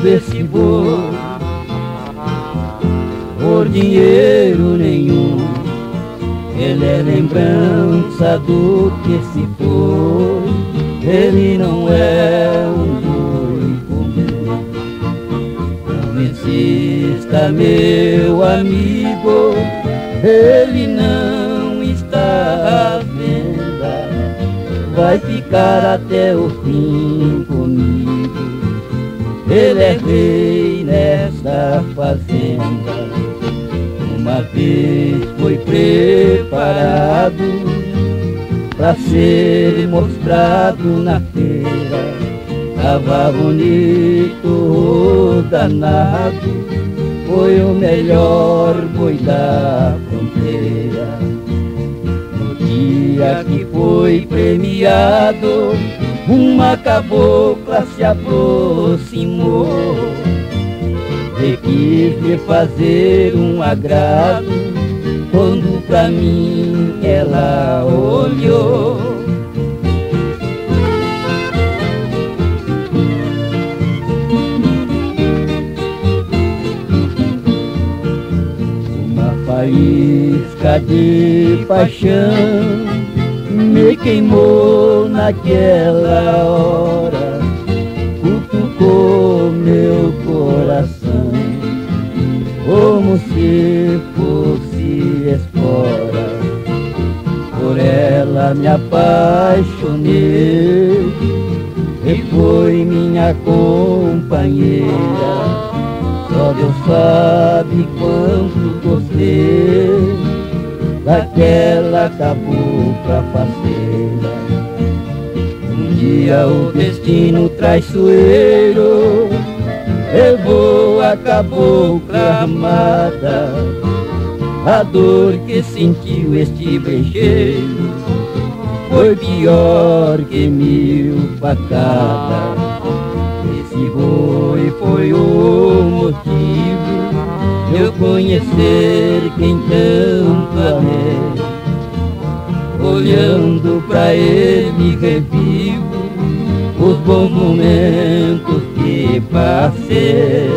foi por dinheiro nenhum. Ele é lembrança do que se foi, ele não é um boi comum. Não insista, meu amigo, ele não está à venda, vai ficar até o fim. Ele é rei nesta fazenda. Uma vez foi preparado para ser mostrado na feira. Tava bonito, danado, foi o melhor boi da fronteira. No dia que foi premiado, uma cabocla se aproximou e quis me fazer um agrado quando pra mim ela olhou. Faísca de paixão me queimou naquela hora, se fosse espora. Por ela me apaixonei e foi minha companheira. Só Deus sabe quanto gostei daquela cabocla parceira. Um dia o destino traiçoeiro levou a cabocla amada. A dor que sentiu este brejeiro foi pior que mil facadas. Esse boi foi o motivo de eu conhecer quem tanto amei. Olhando pra ele revivo os bons momentos que passei.